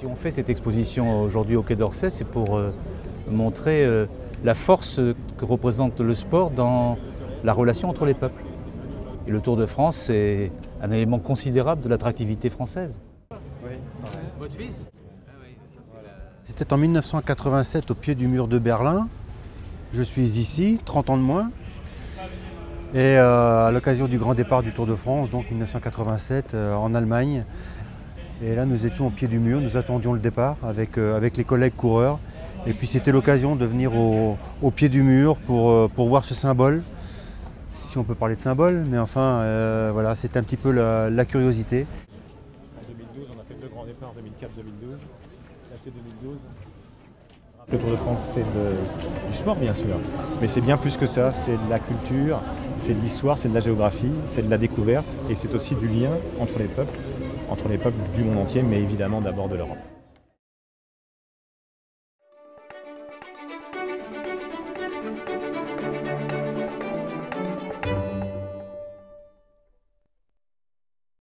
Si on fait cette exposition aujourd'hui au Quai d'Orsay, c'est pour euh, montrer euh, la force que représente le sport dans la relation entre les peuples. Et le Tour de France, c'est un élément considérable de l'attractivité française. Votre fils C'était en 1987 au pied du mur de Berlin. Je suis ici, 30 ans de moins. Et euh, à l'occasion du grand départ du Tour de France, donc 1987, euh, en Allemagne. Et là, nous étions au pied du mur, nous attendions le départ avec, euh, avec les collègues coureurs. Et puis c'était l'occasion de venir au, au, pied du mur pour, pour voir ce symbole, si on peut parler de symbole, mais enfin, voilà, c'était un petit peu la, la curiosité. En 2012, on a fait deux grands départs, 2004-2012. Là, c'est 2012. Le Tour de France, c'est du sport, bien sûr, mais c'est bien plus que ça. C'est de la culture, c'est de l'histoire, c'est de la géographie, c'est de la découverte, et c'est aussi du lien entre les peuples, entre les peuples du monde entier, mais évidemment d'abord de l'Europe.